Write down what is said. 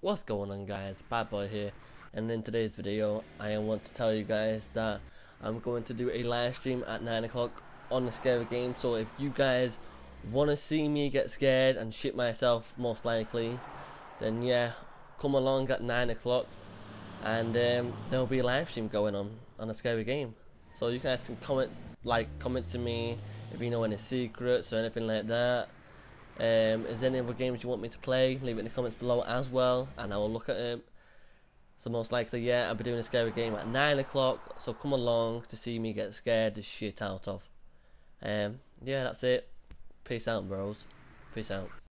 What's going on guys, Bad Boy here and in today's video I want to tell you guys that I'm going to do a live stream at 9 o'clock on the scary game so if you guys want to see me get scared and shit myself most likely then yeah come along at 9 o'clock and um, there'll be a live stream going on on a scary game. So you guys can comment like comment to me if you know any secrets or anything like that um, is there any other games you want me to play? Leave it in the comments below as well, and I will look at them. So most likely, yeah, I'll be doing a scary game at 9 o'clock, so come along to see me get scared the shit out of. Um, yeah, that's it. Peace out, bros. Peace out.